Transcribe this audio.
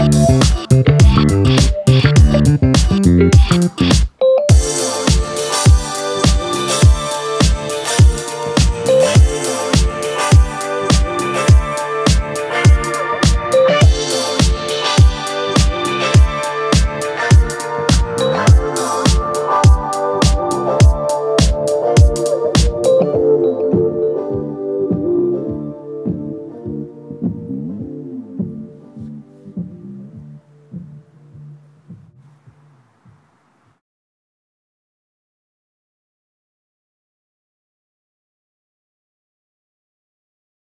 you